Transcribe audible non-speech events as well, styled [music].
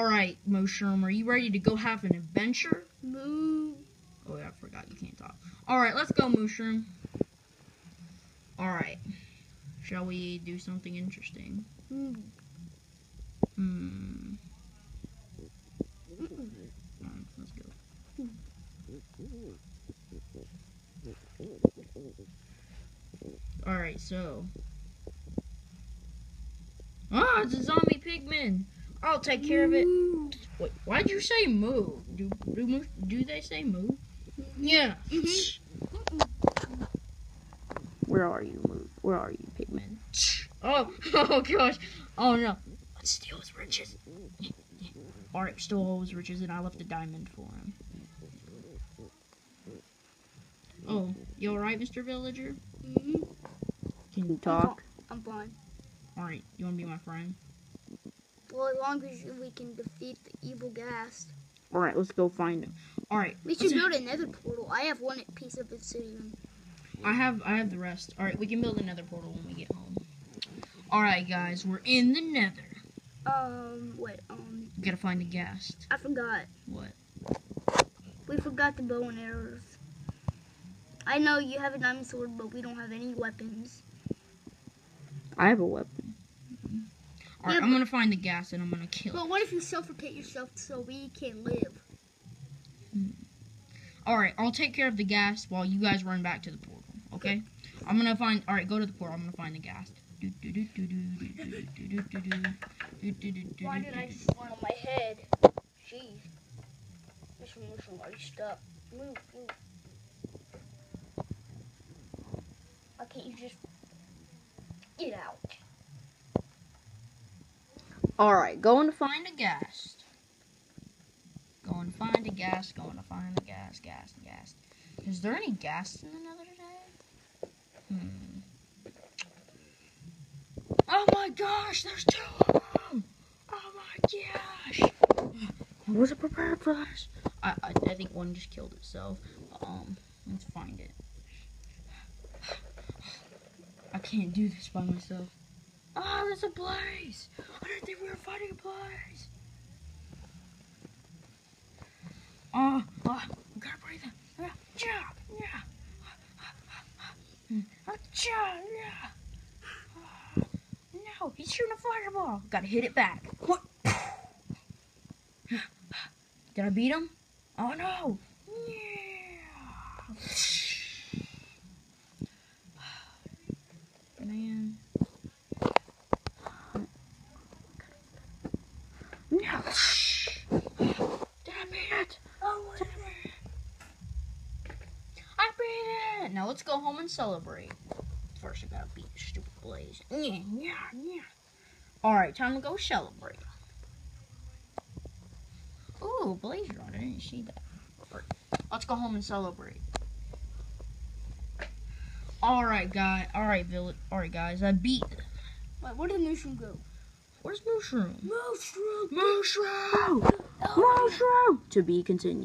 Alright, Mushroom, are you ready to go have an adventure? Moo. Oh, yeah, I forgot you can't talk. Alright, let's go, Mushroom. Alright. Shall we do something interesting? Hmm. Alright, let's go. Alright, so. Ah, it's a zombie pigman! I'll take care of it. Wait, why'd you say moo? Do do, do they say moo? Yeah. Mhm. Where are you, moo? Where are you, pigman? Oh, [laughs] oh gosh. Oh no. Let's steal his riches. Alright, stole all his riches and I left a diamond for him. Oh, you alright, Mr. Villager? Mhm. Can you talk? I'm fine. Alright, you wanna be my friend? Well, as long as we can defeat the evil ghast. Alright, let's go find him. Alright, We should build another portal. I have one piece of obsidian. I have I have the rest. Alright, we can build another portal when we get home. Alright guys, we're in the nether. Um, wait, um, We gotta find the ghast. I forgot. What? We forgot the bow and arrows. I know you have a diamond sword, but we don't have any weapons. I have a weapon. Alright, Yeah, I'm gonna find the ghast and I'm gonna kill it. But what if you suffocate yourself so we can live? Alright, I'll take care of the ghast while you guys run back to the portal. Okay? I'm gonna find alright, go to the portal, I'm gonna find the ghast. Why did I fall on my head? Jeez. This mushroom already stuck. Move, move. Why can't you just get out? Alright, going to find a ghast. Going to find a ghast, going to find a ghast, ghast, ghast. Is there any ghast in the nether today? Hmm. Oh my gosh, there's two of them! Oh my gosh! I wasn't prepared for this. I, I, I think one just killed itself. Um, let's find it. I can't do this by myself. Oh, a blaze! I didn't think we were fighting a blaze. Oh, oh, I gotta breathe in. Yeah, yeah, yeah. Achoo, yeah. Ah, No, he's shooting a fireball. Gotta hit it back. What? Did I beat him? Oh no! Yeah. Man. No. Damn it! Oh, Damn it! I Now let's go home and celebrate. First, I gotta beat the stupid blaze. Yeah, yeah, yeah. Alright, time to go celebrate. Ooh, blaze rod. I didn't see that. Alright, Let's go home and celebrate. Alright, guy. Alright, village. Alright, guys. I beat. Wait, where did the mushroom go? Where's Mushroom? Mushroom! Mushroom! [laughs] Oh. Mushroom! To be continued.